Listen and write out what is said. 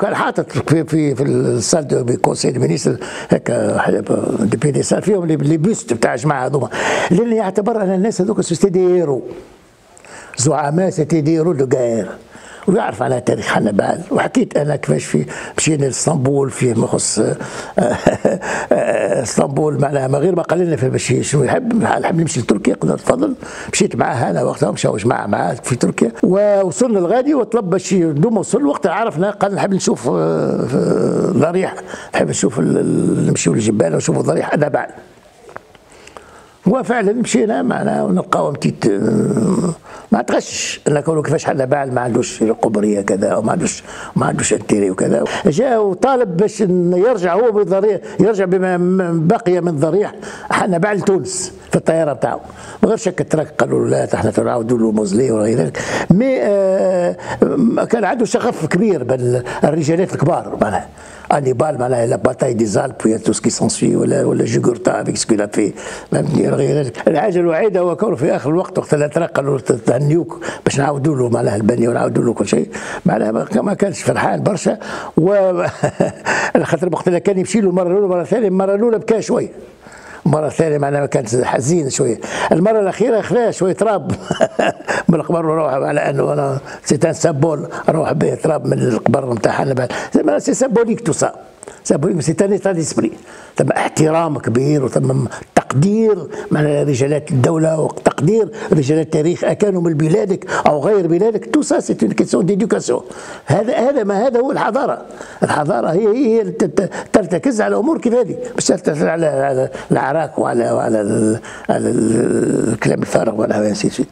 كان حاطط في في في ال salle du conseil des ministres هكا des piédestaux فيهم les bustes بتاع الجماعه هذوما. لأن يعتبر أن الناس هذوك c'était des héros زعماء c'était des héros de guerre. ويعرف على تاريخ حنبعل وحكيت أنا كيفاش في مشينا لإسطنبول في مخص إسطنبول معناها ما غير ما قال لنا في باش شنو يحب نحب نمشي لتركيا قلنا تفضل. مشيت معاه أنا وقتها مشاو جماعة معاه في تركيا. ووصلنا الغادي وطلب باش دوما وصل وقتها عرفنا قال نحب نشوف ضريح نحب نشوف نمشيو للجبال ونشوفوا ضريح أنا بعد. وفعلا مشينا معنا ونلقاو متيت ما تغش كونه كيفاش حنا بعل ما عندوش قبريه كذا أو ما عندوش ما عندوش انتيري وكذا. جاء وطالب باش يرجع هو بضريح يرجع بما بقي من ضريح حنا بعل تونس في الطياره بتاعه من غير شك التراك قالوا له لا إحنا نعاودوا له موزلي وغير ذلك. مي آه كان عنده شغف كبير بين الرجالات الكبار معناها. انيبال معناها la bataille des Alpes tout ce qui s'ensuit ولا ولا Jugurtha avec ce que في فهمتني؟ غير ذلك. الحاجة الوحيدة هو كونه في آخر الوقت وقت الاتراك قالوا تهنيوك باش نعاودوا له معناها البنيه ونعاودوا له كل شيء. معناها ما كانش فرحان برشا و خاطر وقت كان يمشي له المرة الأولى المره الثانية المرة الأولى بكى شوية المرة الثانية معناها كانت حزين شوية. المرة الأخيرة خلاه شوية تراب. من القبر وروح على أنه أنا c'est un symbole أروح به تراب من القبر نتاعنا c'est symbolique tout ça. symbolique c'est un état d'esprit ثم احترام كبير وثم تقدير رجالات الدولة وتقدير رجال التاريخ أكانوا من بلادك أو غير بلادك. tout ça c'est une question d'éducation هذا هذا ما هذا هو الحضارة. الحضارة هي هي ترتكز على أمور كيف هذه. مش ترتكز على العراك وعلى وعلى الكلام الفارغ وعلى سي